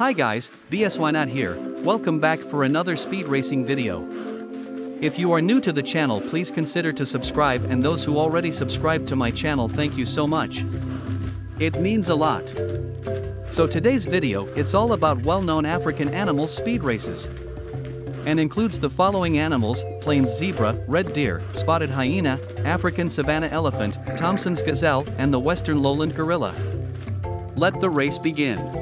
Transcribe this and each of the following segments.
Hi guys, BS here, welcome back for another speed racing video. If you are new to the channel please consider to subscribe and those who already subscribed to my channel thank you so much. It means a lot. So today's video, it's all about well-known African animals speed races. And includes the following animals, plains zebra, red deer, spotted hyena, African savanna elephant, Thomson's gazelle, and the western lowland gorilla. Let the race begin.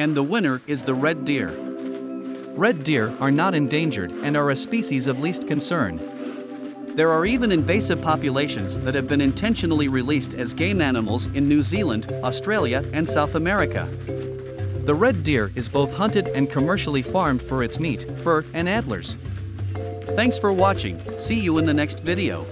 And the winner is the red deer. Red deer are not endangered and are a species of least concern. There are even invasive populations that have been intentionally released as game animals in New Zealand, Australia, and South America. The red deer is both hunted and commercially farmed for its meat, fur, and antlers. Thanks for watching, see you in the next video.